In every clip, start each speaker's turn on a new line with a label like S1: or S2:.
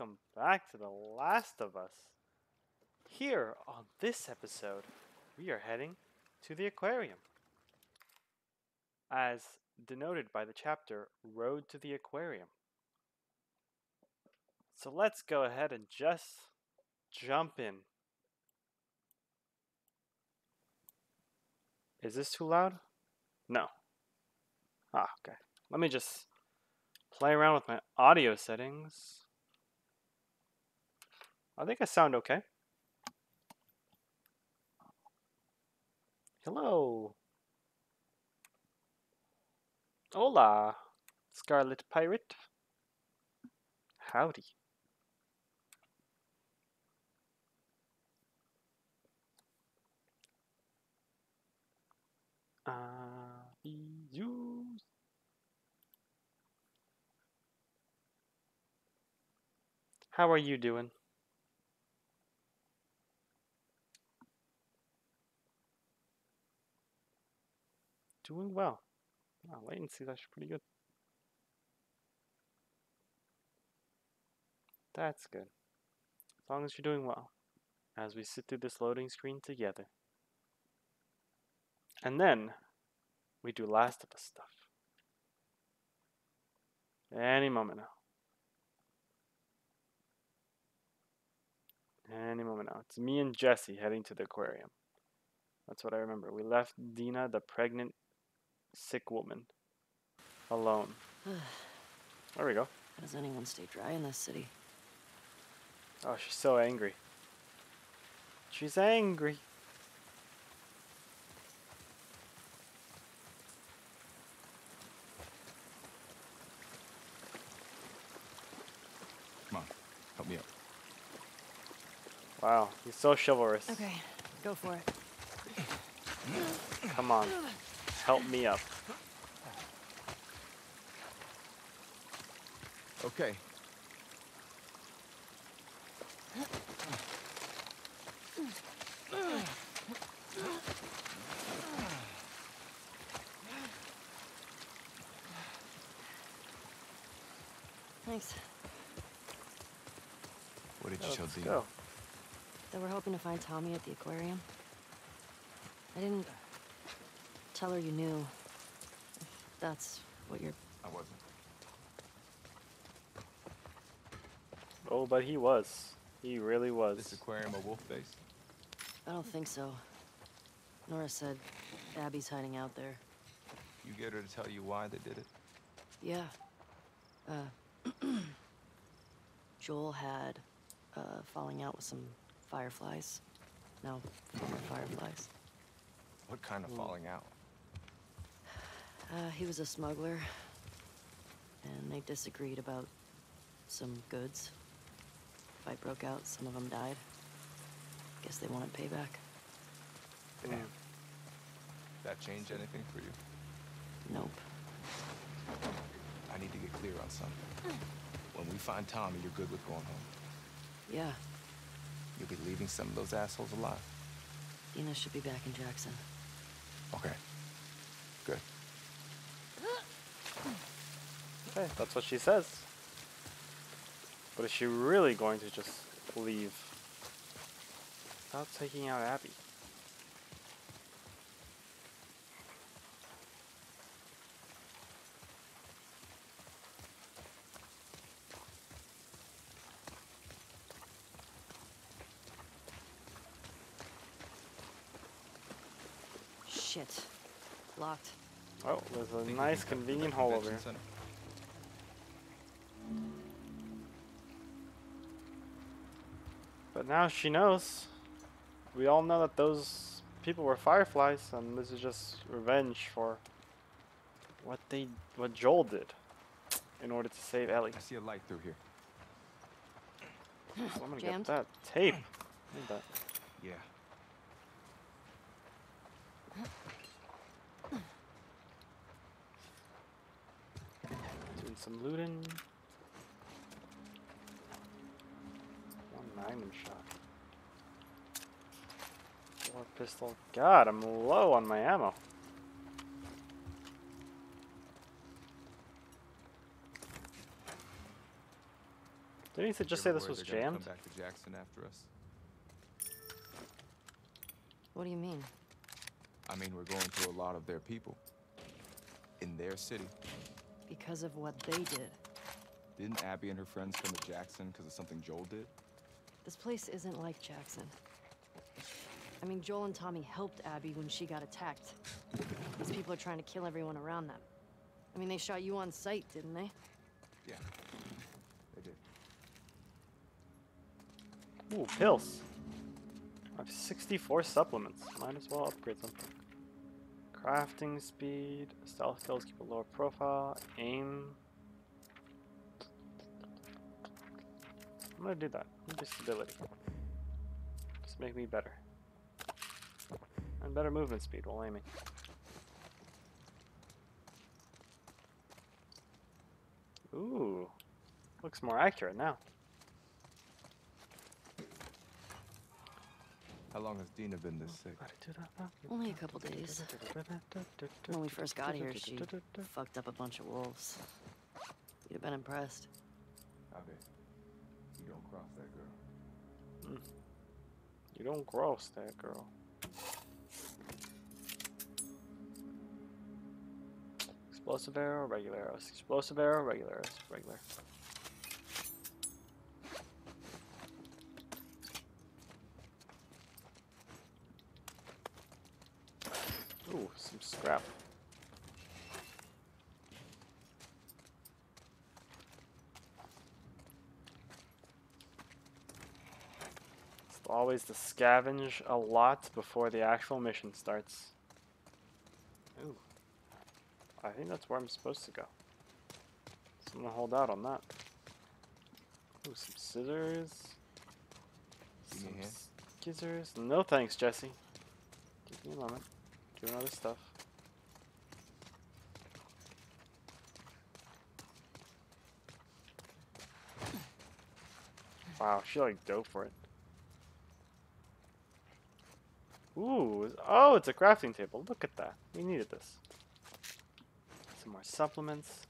S1: welcome back to The Last of Us. Here on this episode, we are heading to the aquarium. As denoted by the chapter Road to the Aquarium. So let's go ahead and just jump in. Is this too loud? No. Ah, okay. Let me just play around with my audio settings. I think I sound okay. Hello. Hola, Scarlet Pirate. Howdy. Uh, you. How are you doing? Doing well. Wow, latency is actually pretty good. That's good. As long as you're doing well. As we sit through this loading screen together. And then we do Last of Us stuff. Any moment now. Any moment now. It's me and Jesse heading to the aquarium. That's what I remember. We left Dina, the pregnant, sick woman, alone. there we go.
S2: How does anyone stay dry in this city?
S1: Oh, she's so angry. She's angry.
S3: Come on, help me up.
S1: Wow, he's so chivalrous.
S2: Okay, go for it.
S1: Come on, help me up.
S3: Okay.
S2: Thanks.
S3: What did you tell
S1: let's
S2: That we're hoping to find Tommy at the aquarium. I didn't tell her you knew. If that's what you're.
S3: I wasn't.
S1: Oh, but he was. He really was.
S3: This aquarium a wolf base?
S2: I don't think so. Nora said Abby's hiding out there.
S3: You get her to tell you why they did it?
S2: Yeah. Uh. Joel had uh, falling out with some fireflies. No, fireflies.
S3: What kind of
S1: Hmm.
S3: falling out?
S2: Uh, he was a smuggler, and they disagreed about some goods. Fight broke out, some of them died. Guess they wanted payback.
S1: Mm.
S3: That change anything for you?
S2: Nope.
S3: I need to get clear on something. When we find Tommy, you're good with going home.
S2: Yeah,
S3: You'll be leaving some of those assholes alive.
S2: Dina should be back in Jackson.
S3: Okay. Good.
S1: Okay, that's what she says. But is she really going to just leave without taking out Abby?
S2: Shit. Locked.
S1: Oh, there's a nice
S3: can cut to the
S1: convenient hole over here.
S3: center?
S1: But now she knows. We all know that those people were fireflies, and this is just revenge for what they, what Joel did, in order to save Ellie.
S3: I see a light through here.
S1: So I'm gonna
S2: Jammed?
S1: get that tape. Need that.
S3: Yeah.
S1: Doing some looting. One magnum shot. Four pistol. God, I'm low on my ammo. Didn't he just say this was jammed?
S3: Come back to Jackson after us.
S2: What do you mean?
S3: I mean, we're going through a lot of their people. In their city.
S2: Because of what they did.
S3: Didn't Abby and her friends come to Jackson because of something Joel did?
S2: This place isn't like Jackson. I mean, Joel and Tommy helped Abby when she got attacked. These people are trying to kill everyone around them. I mean, they shot you on sight, didn't they?
S3: Yeah. They did.
S1: Ooh, pills. I have 64 supplements. Might as well upgrade something. Crafting speed, stealth kills keep a lower profile, aim. I'm gonna do that. Maybe stability. Just make me better. And better movement speed while aiming. Ooh. Looks more accurate now.
S3: How long has Dina been this sick?
S2: Only a couple days. When we first got here, she fucked up a bunch of wolves. You'd have been impressed.
S3: Abby, you don't cross that girl. Hmm.
S1: You don't gross that girl. Explosive arrow, regular arrows. Explosive arrow, regular arrows. Regular. Ooh, some scrap. It's always to scavenge a lot before the actual mission starts. Ooh. I think that's where I'm supposed to go. So I'm gonna hold out on that. Ooh, some scissors.
S3: Give me a
S1: Some
S3: hand.
S1: scissors. No thanks, Jesse. Give me a moment. Doing other stuff. Wow, she like dope for it. Ooh, oh, it's a crafting table. Look at that. We needed this. Some more supplements.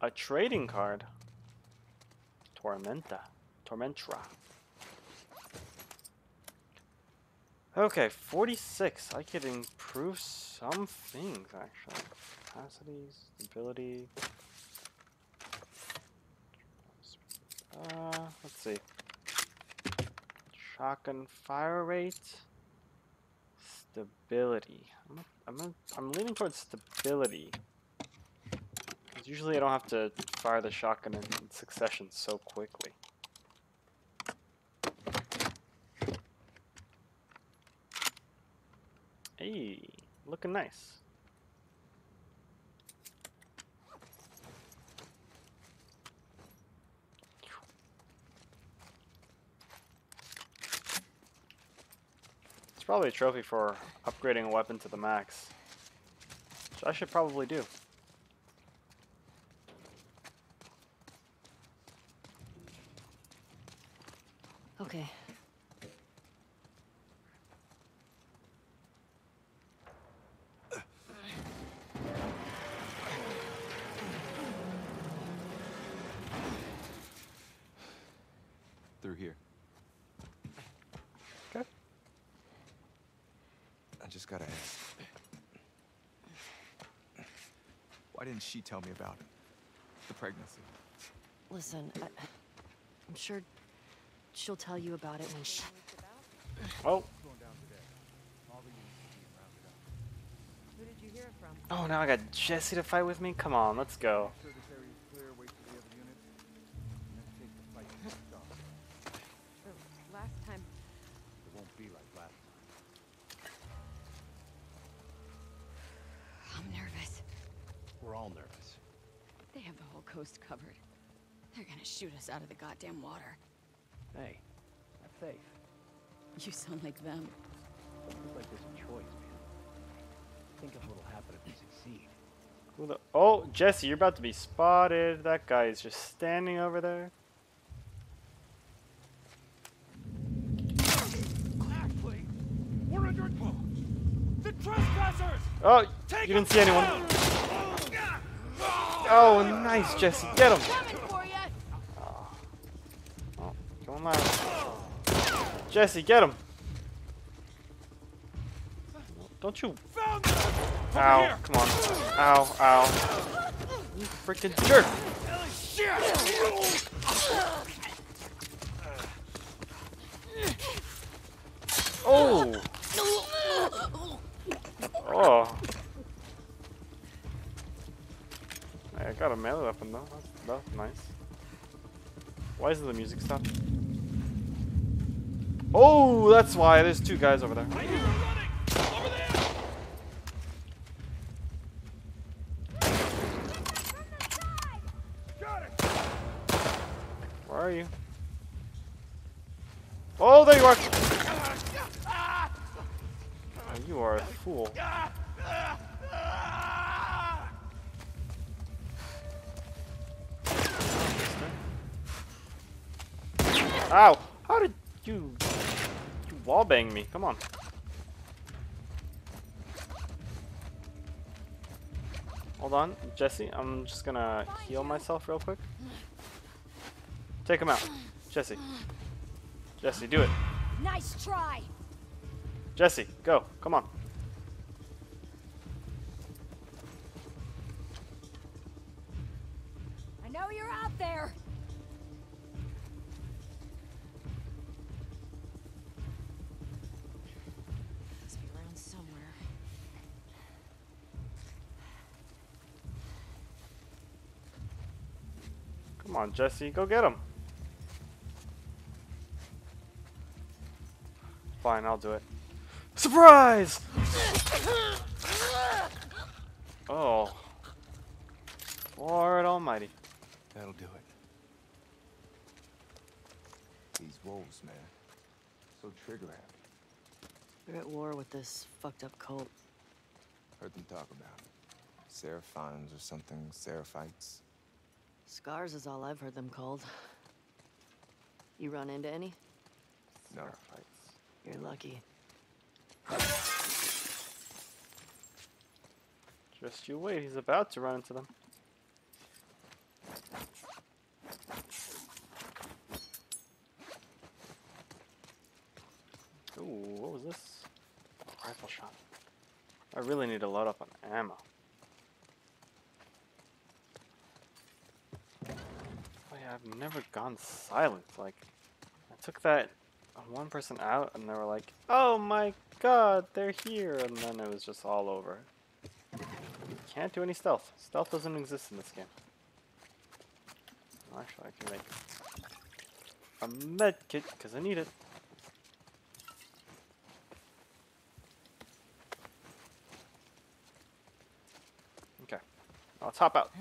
S1: A trading card. Tormenta. Tormentra. Okay, 46. I could improve some things, actually. Capacity, stability. Uh, let's see. Shotgun fire rate. Stability. I'm, a- I'm, a- I'm leaning towards stability. Because usually I don't have to fire the shotgun in, in succession so quickly. Hey, looking nice. It's probably a trophy for upgrading a weapon to the max. Which I should probably do.
S2: Okay.
S3: Through here.
S1: Okay.
S3: I just gotta ask. Why didn't she tell me about it? The pregnancy.
S2: Listen, I, I'm sure she'll tell you about it when she.
S1: Oh,
S2: Who did you hear it from?
S1: oh, now I got Jesse to fight with me? Come on, let's go.
S4: We're all nervous.
S5: They have the whole coast covered. They're gonna shoot us out of the goddamn water.
S4: Hey, have faith.
S5: You sound like them.
S4: Feels like there's a choice, man. Think of what'll happen if we succeed.
S1: Who Oh, Jesse, you're about to be spotted. That guy is just standing over there.
S4: Ashley! We're under... The trespassers!
S1: Oh, Take you didn't see anyone. Oh, nice, Jesse. Get him.
S5: Coming for!
S1: Going loud. Jesse, get him! Don't you. Ow, come on. Ow, ow. You freaking jerk! Oh! Oh! I got a melee weapon though. That's, that's nice. Why isn't the music stopped? Oh, that's why. There's two guys over there. Where are you? Oh, there you are! Oh, you are a fool. Ow! How did you... You wallbang me? Come on. Hold on, Jesse. I'm just gonna heal myself real quick. Take him out. Jesse. Jesse, do it.
S5: Nice try.
S1: Jesse, go. Come on.
S5: I know you're out there.
S1: On, Jesse. Go get him. Fine, I'll do it. Surprise! Oh. Lord almighty.
S3: That'll do it. These wolves, man. So trigger happy.
S2: They're at war with this fucked up cult.
S3: Heard them talk about it. Seraphons or something, Seraphites.
S2: Scars is all I've heard them called. You run into any?
S3: No.
S1: Fights.
S2: You're lucky.
S1: Just you wait, he's about to run into them. Ooh, what was this? Rifle shot. I really need to load up on ammo. Oh yeah, I've never gone silent. Like, I took that one person out and they were like, oh my god, they're here. And then it was just all over. Can't do any stealth. Stealth doesn't exist in this game. Actually, I can make a med kit because I need it. Okay. I'll top out.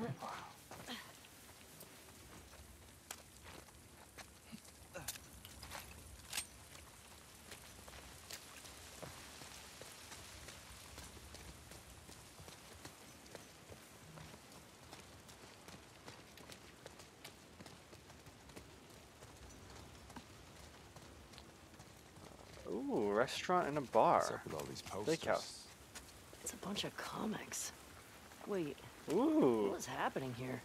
S1: Ooh, restaurant and a
S3: What's
S1: bar.
S3: up with all these posters?
S1: Steakhouse.
S2: It's a bunch of comics. Wait,
S1: Ooh.
S2: what was happening here?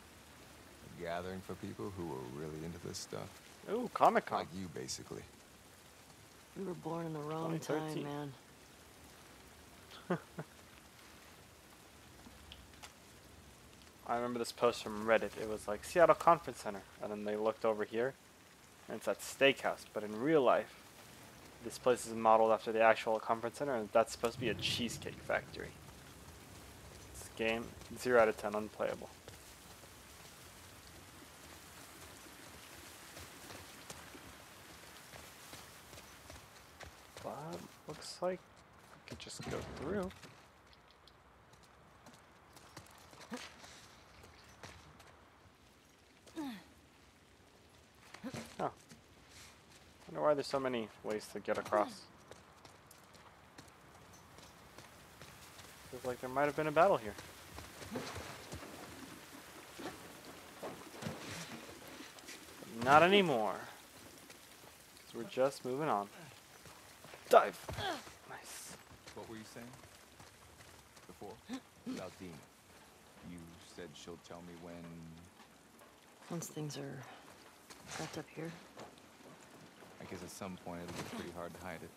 S3: A gathering for people who are really into this stuff.
S1: Ooh, Comic Con.
S3: Like you, basically.
S2: We were born in the wrong time, man.
S1: I remember this post from Reddit. It was like Seattle Conference Center, and then they looked over here, and it's that steakhouse. But in real life, this place is modeled after the actual conference center, and that's supposed to be a cheesecake factory. This game, zero out of ten, unplayable. But looks like we could just go through. Oh. Wonder why there's so many ways to get across. Feels like there might have been a battle here. But not anymore. Because we're just moving on. Dive! Nice.
S3: What were you saying? Before? About Dina. You said she'll tell me when...
S2: Once things are wrapped up here.
S3: At some point it'll be pretty hard to hide it.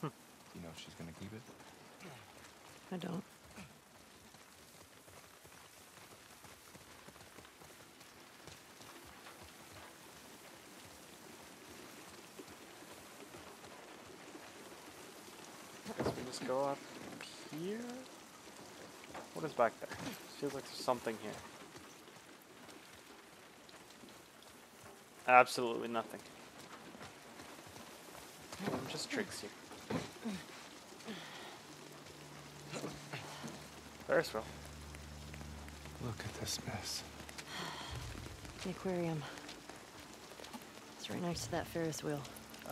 S3: Hmm. you know if she's gonna keep it?
S2: I don't.
S1: I Guess we just go up here. What is back there? Feels like there's something here. Absolutely nothing. Game just tricks you. Ferris wheel.
S3: Look at this mess.
S2: The aquarium. It's right next to that Ferris wheel.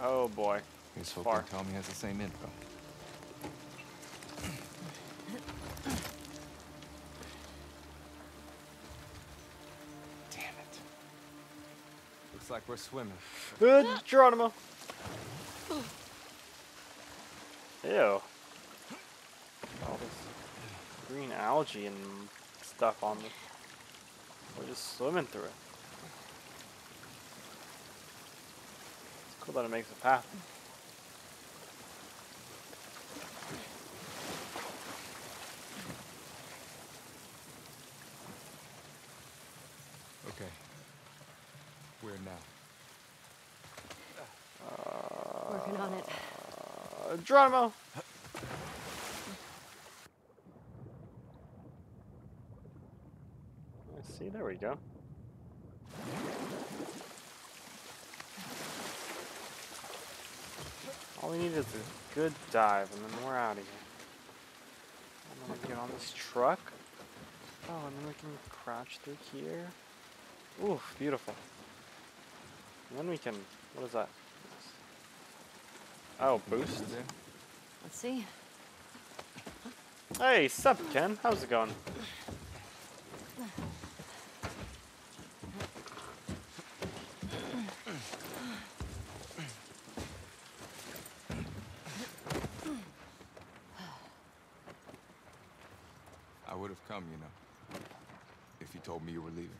S1: Oh boy.
S3: Here's
S1: Far.
S3: hoping Tommy has the same info. Damn it. Looks like we're swimming.
S1: Good Geronimo. Ew. All this green algae and stuff on me. We're just swimming through it. It's cool that it makes a path.
S3: Okay. Where now?
S2: Working on it.
S1: Uh, Geronimo! I see, there we go. All we need is a good dive, and then we're out of here. Then we get on this truck. Oh, and then we can crouch through here. Oof, beautiful. And then we can, what is that? Oh, boost.
S3: There?
S2: Let's see.
S1: Hey, sup, Ken? How's it going?
S3: I would have come, you know. If you told me you were leaving.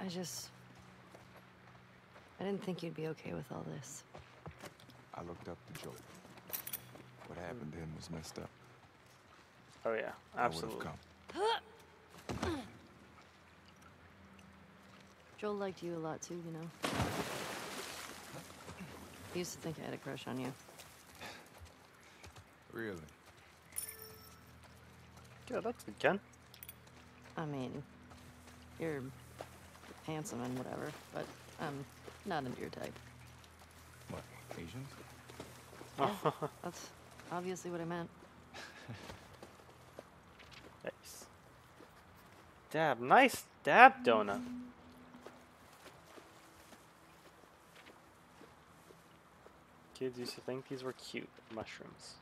S2: I just. I didn't think you'd be okay with all this.
S3: I looked up to Joel. What happened to him was messed up.
S1: Oh yeah,
S3: I would
S1: absolutely.
S3: have come.
S2: Joel liked you a lot too, you know. He used to think I had a crush on you.
S3: Really?
S1: Yeah, that's good, Ken.
S2: I mean, you're handsome and whatever, but I'm not into your type.
S3: What? Asians?
S2: That's obviously what I meant.
S1: Nice. Dab, nice dab donut. Kids used to think these were cute mushrooms.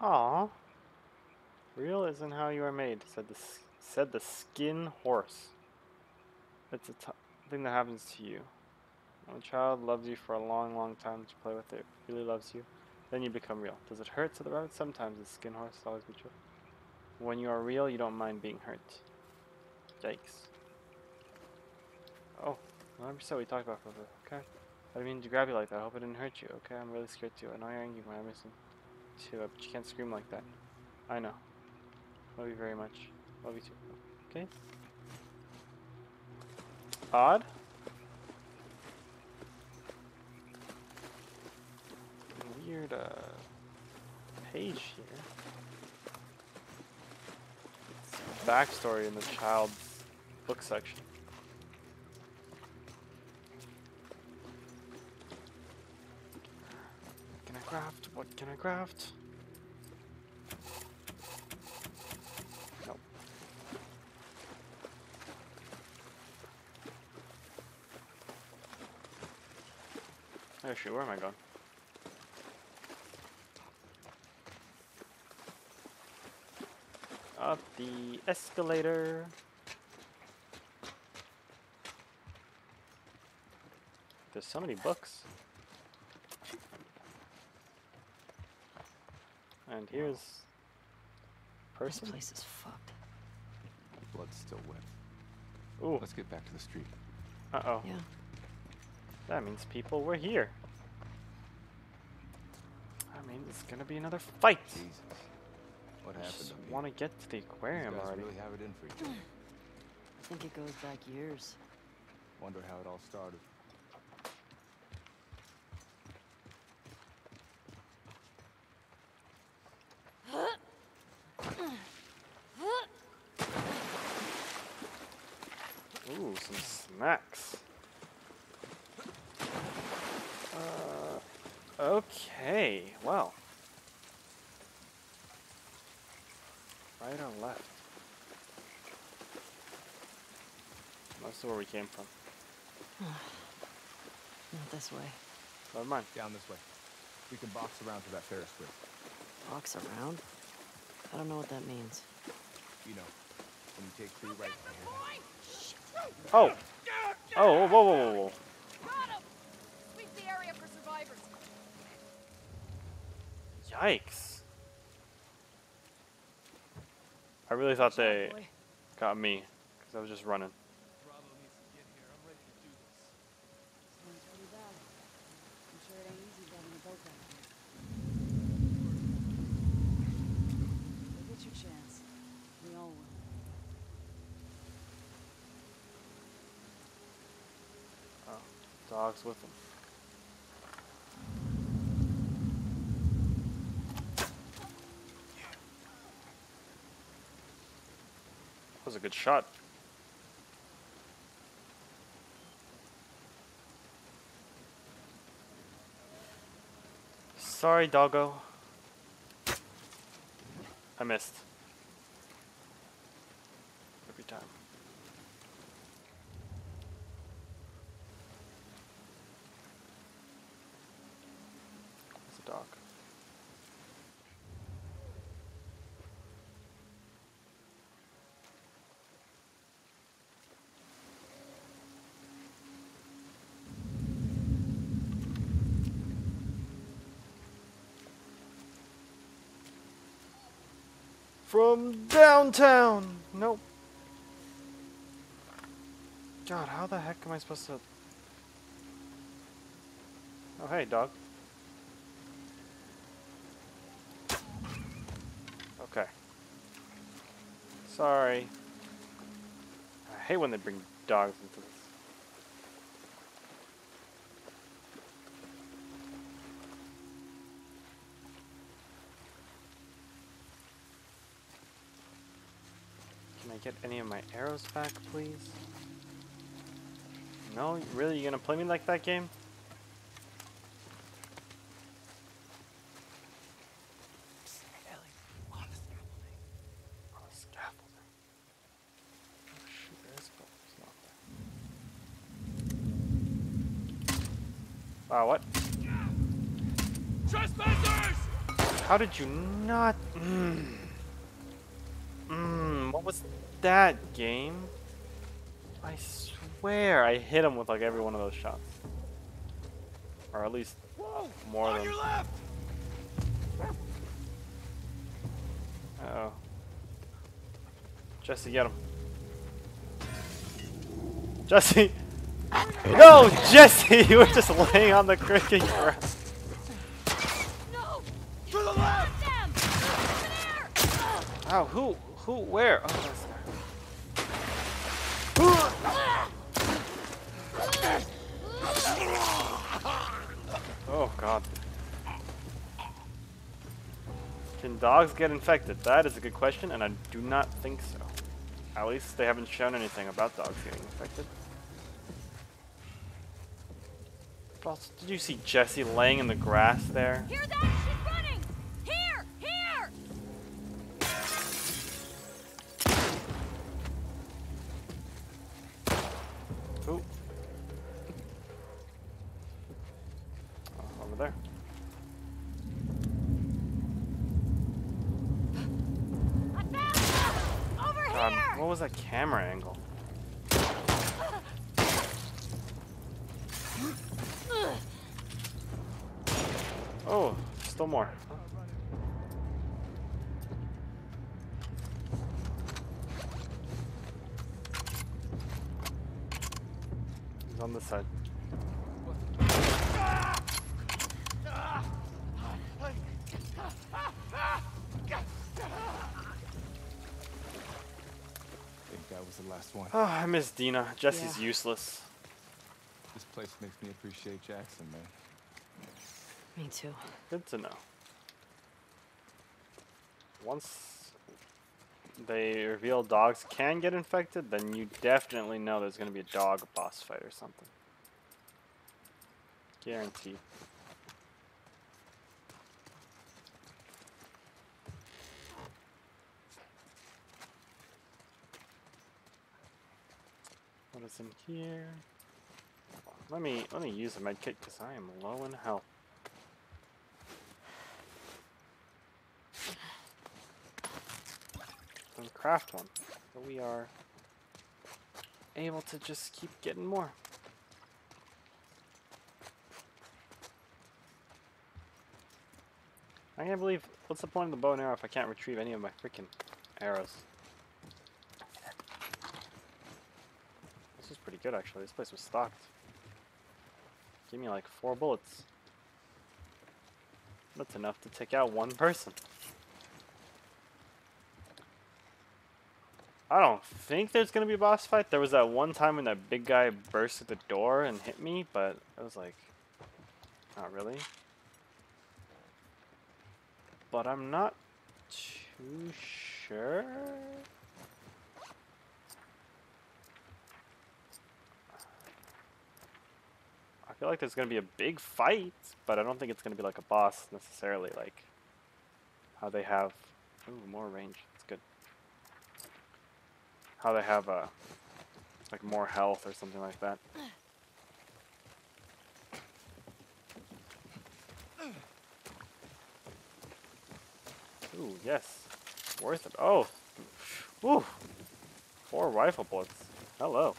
S1: Aw. Real isn't how you are made, said the s- said the skin horse. It's a thing that happens to you. When a child loves you for a long, long time to play with it, really loves you, then you become real. Does it hurt? said the rabbit. Sometimes the skin horse always be true. When you are real, you don't mind being hurt. Yikes. Oh, 100% we talked about for a bit. Okay. I didn't mean to grab you like that. I hope it didn't hurt you. Okay, I'm really scared too. I know you're angry when I'm missing too, but you can't scream like that. I know. Love you very much. Okay. Odd. Weird uh, page here. Backstory in the child's book section. What can I craft? What can I craft? Nope. Oh shoot, where am I going? Up the escalator. There's so many books. And here's
S2: This place is fucked.
S3: Blood blood's still wet.
S1: Ooh.
S3: Let's get back to the street.
S1: Uh oh.
S2: Yeah.
S1: That means people were here. I mean, it's gonna be another fight.
S3: Jesus. What
S1: I
S3: happened
S1: just
S3: to
S1: want to get to the aquarium
S3: guys
S1: already.
S3: really have it in for each other.
S2: I think it goes back years.
S3: Wonder how it all started.
S1: Ooh, some snacks. Uh, okay, well. Right or left? That's where we came from.
S2: Not this way.
S1: Never mind.
S3: Down this way. We can box around to that Ferris wheel.
S2: Box around? I don't know what that means.
S3: You know, when you take three right.
S1: Oh! Oh, whoa, whoa, whoa, whoa, Yikes. I really thought they got me, because I was just running.
S6: Get your chance. We all will.
S1: Oh, dogs with them. Was a good shot. Sorry, doggo. I missed. Every time. It's a dog. From downtown! Nope. God, how the heck am I supposed to... Oh, hey, dog. Okay. Sorry. I hate when they bring dogs into this. Can I get any of my arrows back, please? No? Really? You gonna play me like that game?
S3: On the scaffolding.
S1: On a scaffolding. Shoot, there is gold. It's. Wow, what?
S3: Trespassers!
S1: How did you not? Mmm. Mmm. What was that game? I swear I hit him with like every one of those shots, or at least
S3: Whoa!
S1: more
S3: On
S1: than.
S3: your left!
S1: Uh oh. Jesse, get him. Jesse! No, Jesse! You were just laying on the cricket ground.
S5: No!
S3: To the left!
S5: Them! Over there!
S1: Ow, who? Who? Where? Oh, that's Oh god. Can dogs get infected? That is a good question, and I do not think so. At least they haven't shown anything about dogs getting infected. But also, did you see Jesse laying in the grass there? Miss Dina. Jesse's
S2: Yeah.
S1: useless.
S3: This place makes me appreciate Jackson, man.
S2: Me too.
S1: Good to know. Once they reveal dogs can get infected, then you definitely know there's going to be a dog boss fight or something. Guaranteed. What is in here? Let me let me use a med kit because I am low in health. and craft one. So we are able to just keep getting more. I can't believe, what's the point of the bow and arrow if I can't retrieve any of my freaking arrows? This is pretty good actually, this place was stocked. Give me like four bullets. That's enough to take out one person. I don't think there's gonna be a boss fight. There was that one time when that big guy burst at the door and hit me, but I was like, not really. But I'm not too sure. Feel like there's gonna be a big fight, but I don't think it's gonna be like a boss necessarily, like how they have. Ooh, more range. That's good how they have uh, like more health or something like that. Ooh, yes. Worth it. Oh. Ooh. Four rifle bullets. Hello.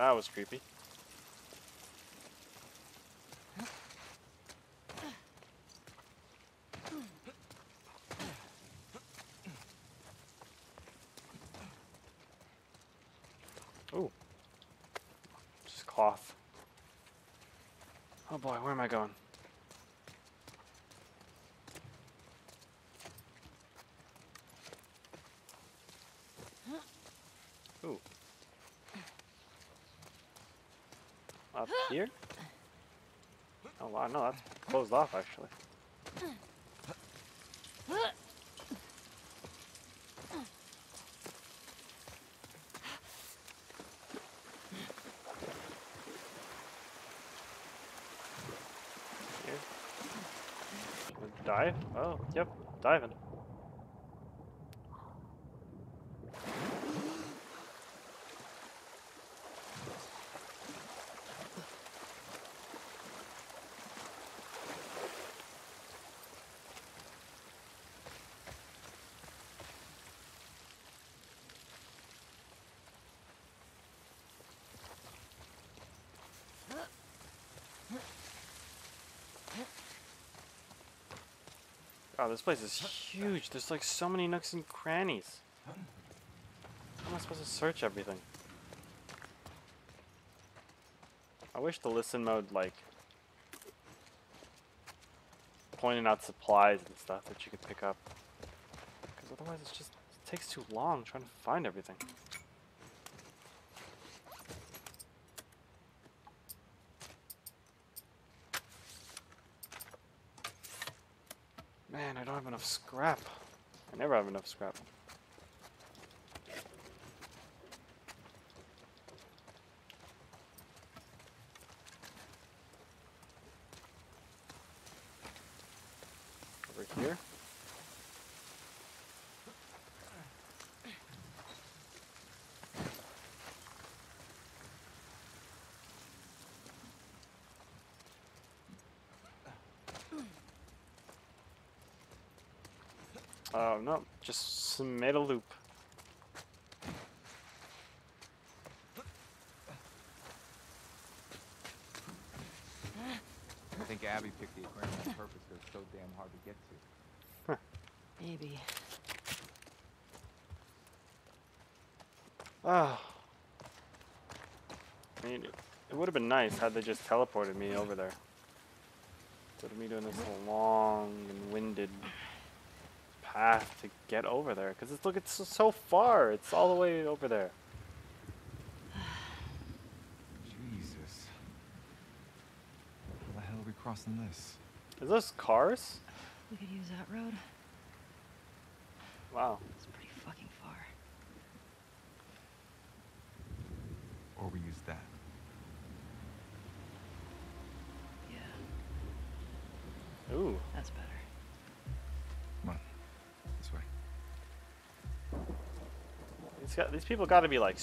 S1: That was creepy. Ooh. Just cloth. Oh boy, where am I going? Ooh. Up here? Oh wow, no, that's closed off actually. Here. Dive? Oh, yep, diving. God, this place is huge. There's like so many nooks and crannies. How am I supposed to search everything? I wish the listen mode like pointed out supplies and stuff that you could pick up. Because otherwise it's just it takes too long trying to find everything. Man, I don't have enough scrap. I never have enough scrap. Over here. Oh, no, just made a loop.
S3: I think Abby picked the aquarium on purpose because it's so damn hard to get to.
S2: Maybe.
S1: Ah. I mean, it, it would have been nice had they just teleported me over there. Instead of me doing this long and winded path to get over there. Because it's, look, it's so- so far. It's all the way over there.
S3: Jesus. How the hell are we crossing this?
S1: Is those cars?
S2: We could use that road.
S1: Wow.
S2: It's pretty fucking far.
S3: Or we use that.
S2: Yeah,
S1: Ooh.
S2: that's better.
S3: Come on. This way.
S1: These, got, these people got to be like